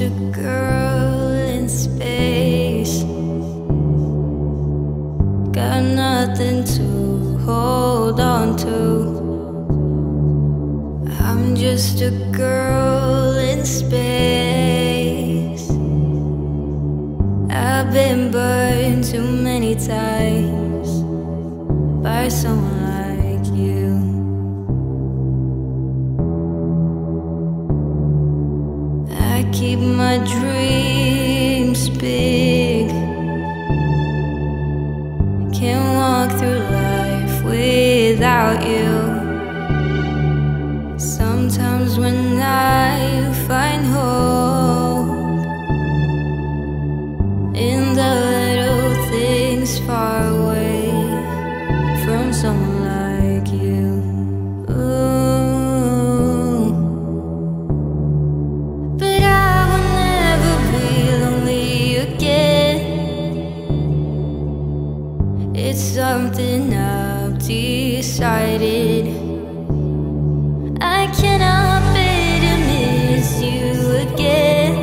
a girl in space. Got nothing to hold on to. I'm just a girl in space. I've been burned too many times by someone without you. Sometimes when I find hope in the little things far away from someone like you. But I will never be lonely again. It's something I've decided. I cannot bear to miss you again.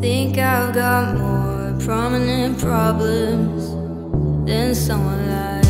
Think I've got more prominent problems than someone like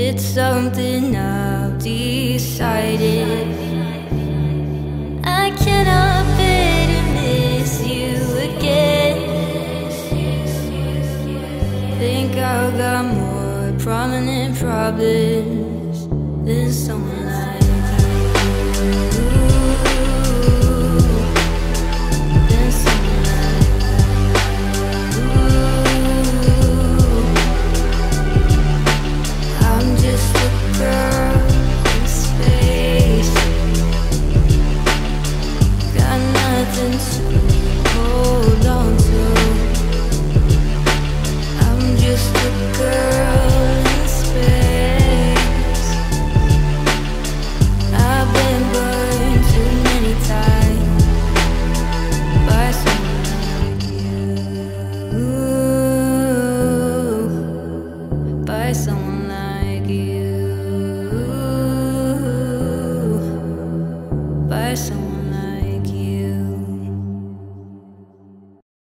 It's something I've decided. I cannot bear to miss you again. Think I've got more prominent problems than someone